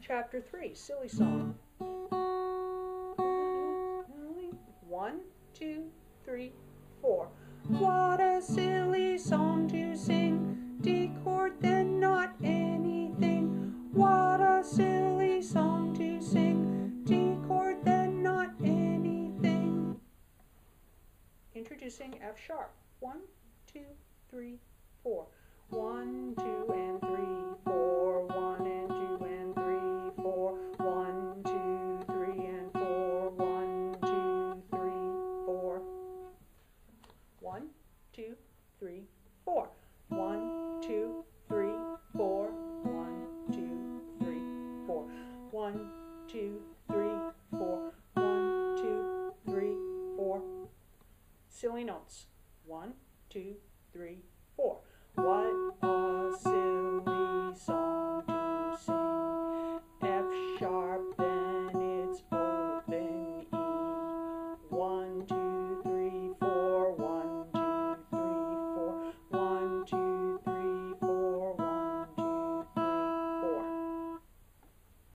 Chapter 3, Silly Song. One, two, three, four. What a silly song to sing, D chord then not anything. What a silly song to sing, D chord then not anything. Introducing F sharp. One, two, three, two, three, four. One, two, three, four. One, two, three, four. One, two, three, four. One, two, three, four. Silly notes. One, two, three,